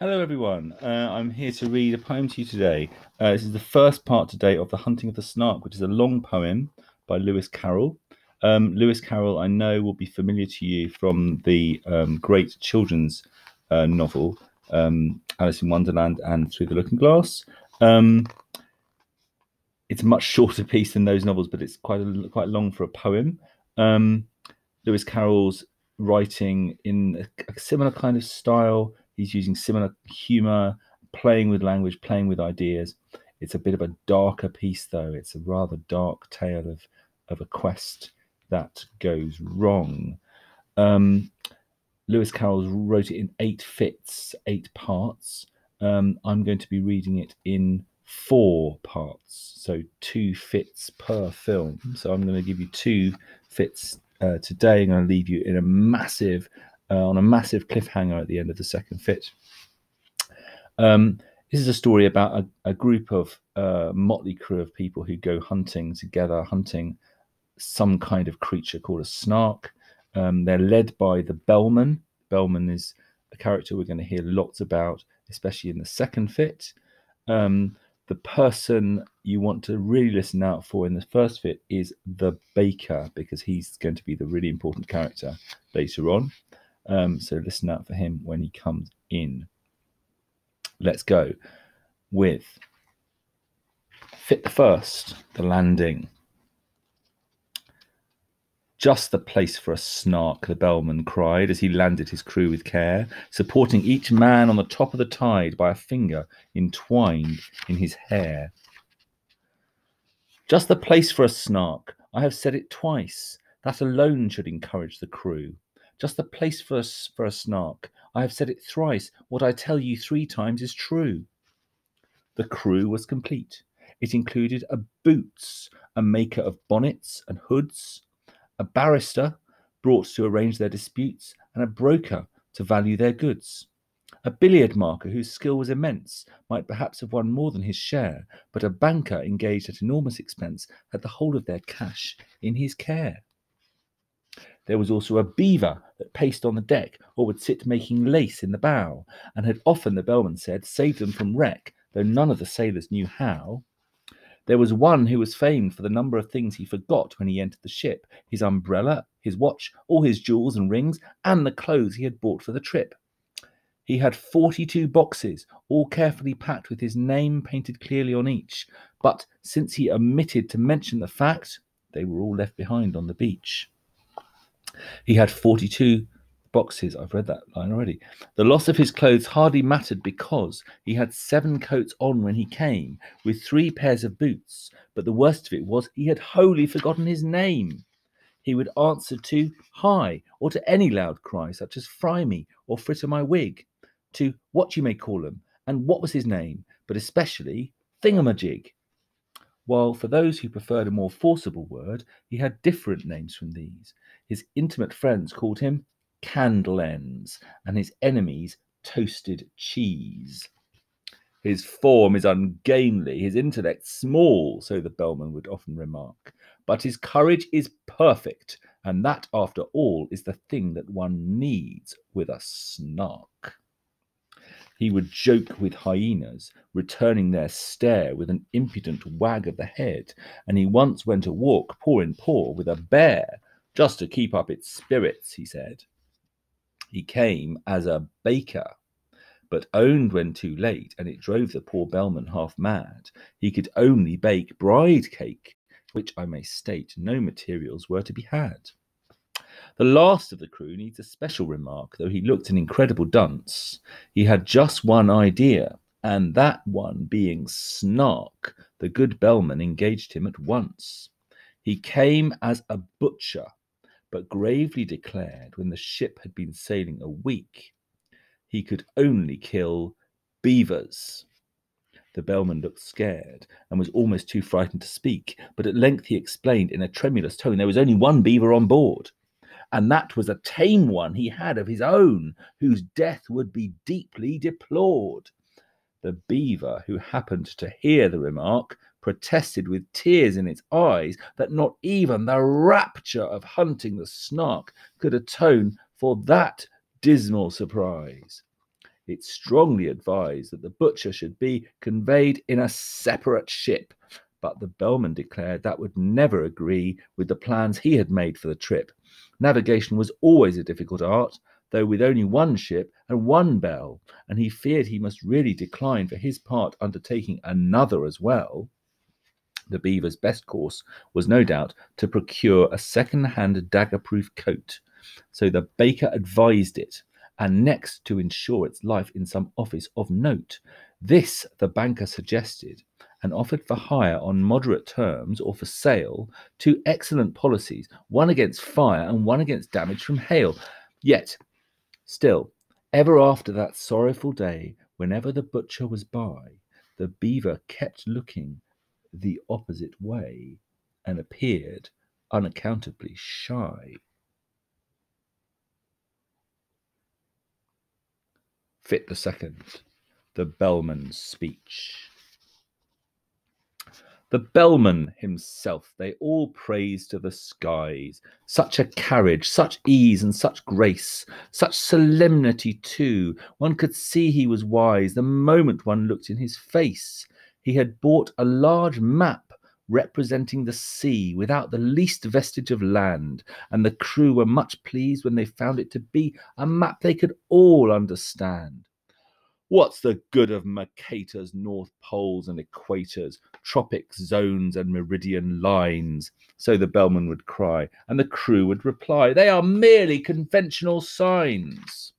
Hello, everyone. Uh, I'm here to read a poem to you today. Uh, this is the first part today of The Hunting of the Snark, which is a long poem by Lewis Carroll. Um, Lewis Carroll, I know, will be familiar to you from the um, great children's uh, novel um, Alice in Wonderland and Through the Looking Glass. Um, it's a much shorter piece than those novels, but it's quite a, quite long for a poem. Um, Lewis Carroll's writing in a, a similar kind of style He's using similar humor, playing with language, playing with ideas. It's a bit of a darker piece, though. It's a rather dark tale of, of a quest that goes wrong. Um, Lewis Carroll wrote it in eight fits, eight parts. Um, I'm going to be reading it in four parts, so two fits per film. So I'm going to give you two fits uh, today. I'm going to leave you in a massive uh, on a massive cliffhanger at the end of the second fit. Um, this is a story about a, a group of uh, motley crew of people who go hunting together, hunting some kind of creature called a snark. Um, they're led by the bellman. Bellman is a character we're going to hear lots about, especially in the second fit. Um, the person you want to really listen out for in the first fit is the baker, because he's going to be the really important character later on. Um, so listen out for him when he comes in. Let's go with Fit the First, the landing. Just the place for a snark, the bellman cried as he landed his crew with care, supporting each man on the top of the tide by a finger entwined in his hair. Just the place for a snark. I have said it twice. That alone should encourage the crew. Just the place for a, for a snark. I have said it thrice. What I tell you three times is true. The crew was complete. It included a boots, a maker of bonnets and hoods, a barrister brought to arrange their disputes, and a broker to value their goods. A billiard marker whose skill was immense might perhaps have won more than his share, but a banker engaged at enormous expense had the whole of their cash in his care. There was also a beaver that paced on the deck or would sit making lace in the bow, and had often, the bellman said, saved them from wreck, though none of the sailors knew how. There was one who was famed for the number of things he forgot when he entered the ship his umbrella, his watch, all his jewels and rings, and the clothes he had bought for the trip. He had 42 boxes, all carefully packed with his name painted clearly on each, but since he omitted to mention the fact, they were all left behind on the beach. He had 42 boxes. I've read that line already. The loss of his clothes hardly mattered because he had seven coats on when he came, with three pairs of boots. But the worst of it was he had wholly forgotten his name. He would answer to hi or to any loud cry, such as fry me or fritter my wig, to what you may call him, and what was his name, but especially thingamajig. While for those who preferred a more forcible word, he had different names from these. His intimate friends called him candle ends, and his enemies toasted cheese. His form is ungainly, his intellect small, so the bellman would often remark. But his courage is perfect, and that, after all, is the thing that one needs with a snark. He would joke with hyenas, returning their stare with an impudent wag of the head, and he once went a walk paw in paw with a bear just to keep up its spirits, he said. He came as a baker, but owned when too late, and it drove the poor bellman half mad. He could only bake bride cake, which I may state no materials were to be had. The last of the crew needs a special remark, though he looked an incredible dunce. He had just one idea, and that one being snark, the good bellman engaged him at once. He came as a butcher, but gravely declared when the ship had been sailing a week, he could only kill beavers. The bellman looked scared and was almost too frightened to speak, but at length he explained in a tremulous tone there was only one beaver on board, and that was a tame one he had of his own, whose death would be deeply deplored. The beaver, who happened to hear the remark, protested with tears in its eyes that not even the rapture of hunting the snark could atone for that dismal surprise. it strongly advised that the butcher should be conveyed in a separate ship. But the bellman declared that would never agree with the plans he had made for the trip. Navigation was always a difficult art, though with only one ship and one bell, and he feared he must really decline for his part undertaking another as well. The beaver's best course was no doubt to procure a second hand dagger proof coat. So the baker advised it, and next to insure its life in some office of note. This the banker suggested and offered for hire on moderate terms or for sale two excellent policies, one against fire and one against damage from hail. Yet, still, ever after that sorrowful day, whenever the butcher was by, the beaver kept looking the opposite way and appeared unaccountably shy. Fit the second, the bellman's speech. The bellman himself they all praised to the skies. Such a carriage, such ease and such grace, such solemnity too. One could see he was wise the moment one looked in his face. He had bought a large map representing the sea without the least vestige of land, and the crew were much pleased when they found it to be a map they could all understand. What's the good of Mercator's North Poles and equators, tropic zones and meridian lines? So the bellman would cry, and the crew would reply, They are merely conventional signs.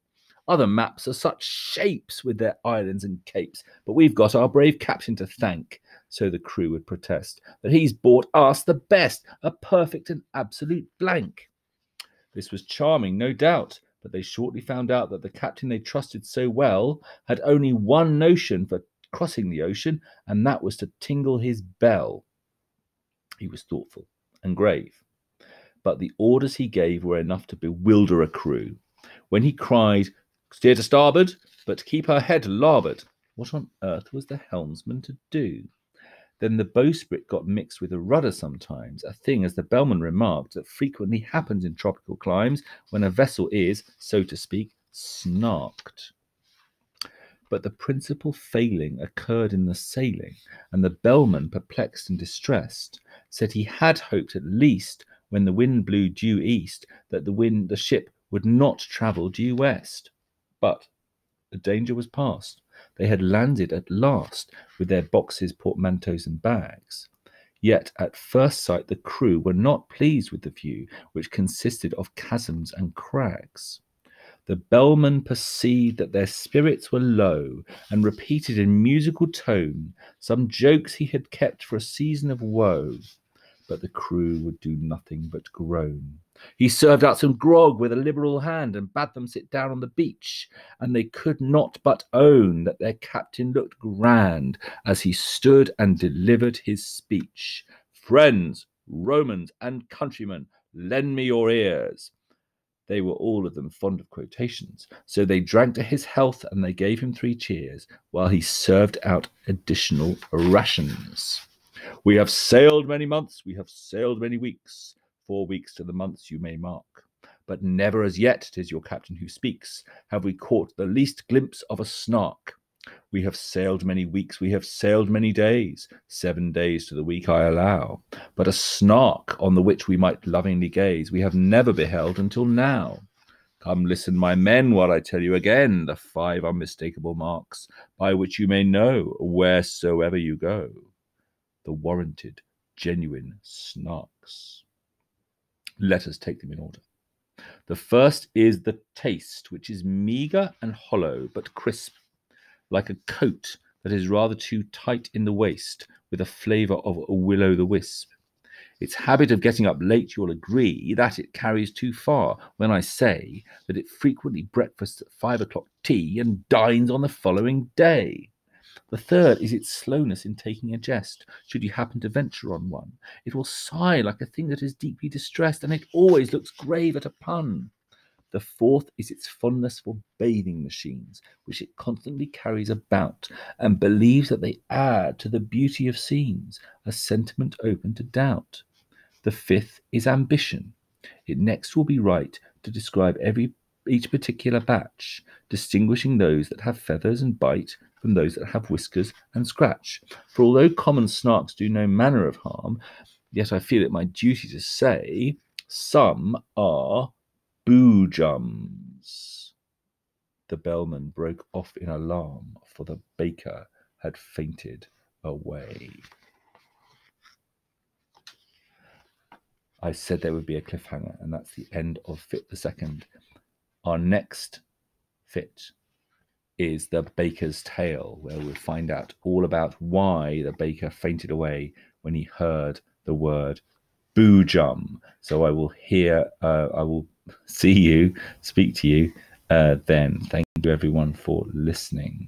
Other maps are such shapes with their islands and capes, but we've got our brave captain to thank. So the crew would protest that he's bought us the best, a perfect and absolute blank. This was charming, no doubt, but they shortly found out that the captain they trusted so well had only one notion for crossing the ocean, and that was to tingle his bell. He was thoughtful and grave, but the orders he gave were enough to bewilder a crew. When he cried, Steer to starboard, but keep her head larboard, what on earth was the helmsman to do? Then the bowsprit got mixed with the rudder sometimes, a thing, as the bellman remarked, that frequently happens in tropical climes when a vessel is, so to speak, snarked. But the principal failing occurred in the sailing, and the bellman, perplexed and distressed, said he had hoped at least, when the wind blew due east, that the wind the ship would not travel due west. But the danger was past. They had landed at last with their boxes, portmanteaus, and bags. Yet at first sight the crew were not pleased with the view, which consisted of chasms and crags. The bellman perceived that their spirits were low, and repeated in musical tone some jokes he had kept for a season of woe. But the crew would do nothing but groan. He served out some grog with a liberal hand and bade them sit down on the beach, and they could not but own that their captain looked grand as he stood and delivered his speech. Friends, Romans, and countrymen, lend me your ears. They were all of them fond of quotations, so they drank to his health and they gave him three cheers while he served out additional rations. We have sailed many months, we have sailed many weeks four weeks to the months you may mark. But never as yet, tis your captain who speaks, have we caught the least glimpse of a snark. We have sailed many weeks, we have sailed many days, seven days to the week I allow, but a snark on the which we might lovingly gaze, we have never beheld until now. Come, listen, my men, while I tell you again the five unmistakable marks by which you may know wheresoever you go the warranted, genuine snarks. Let us take them in order. The first is the taste, which is meagre and hollow, but crisp, like a coat that is rather too tight in the waist, with a flavour of a will o' the wisp. Its habit of getting up late, you'll agree, that it carries too far when I say that it frequently breakfasts at five o'clock tea and dines on the following day. The third is its slowness in taking a jest, should you happen to venture on one. It will sigh like a thing that is deeply distressed, and it always looks grave at a pun. The fourth is its fondness for bathing machines, which it constantly carries about, and believes that they add to the beauty of scenes, a sentiment open to doubt. The fifth is ambition. It next will be right to describe every each particular batch, distinguishing those that have feathers and bite from those that have whiskers and scratch. For although common snarks do no manner of harm, yet I feel it my duty to say some are boojums. The bellman broke off in alarm, for the baker had fainted away. I said there would be a cliffhanger, and that's the end of Fit the Second. Our next Fit is the baker's tale, where we'll find out all about why the baker fainted away when he heard the word boojum. So I will hear, uh, I will see you, speak to you uh, then. Thank you everyone for listening.